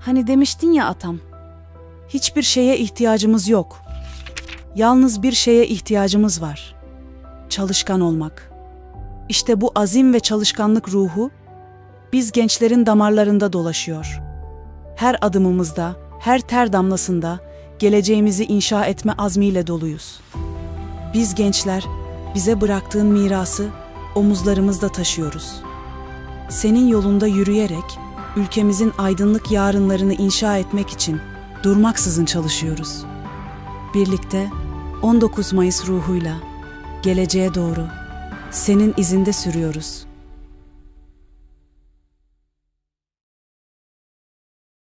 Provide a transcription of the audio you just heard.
Hani demiştin ya atam. Hiçbir şeye ihtiyacımız yok. Yalnız bir şeye ihtiyacımız var. Çalışkan olmak. İşte bu azim ve çalışkanlık ruhu biz gençlerin damarlarında dolaşıyor. Her adımımızda, her ter damlasında geleceğimizi inşa etme azmiyle doluyuz. Biz gençler bize bıraktığın mirası omuzlarımızda taşıyoruz. Senin yolunda yürüyerek ülkemizin aydınlık yarınlarını inşa etmek için durmaksızın çalışıyoruz. Birlikte 19 Mayıs ruhuyla geleceğe doğru senin izinde sürüyoruz.''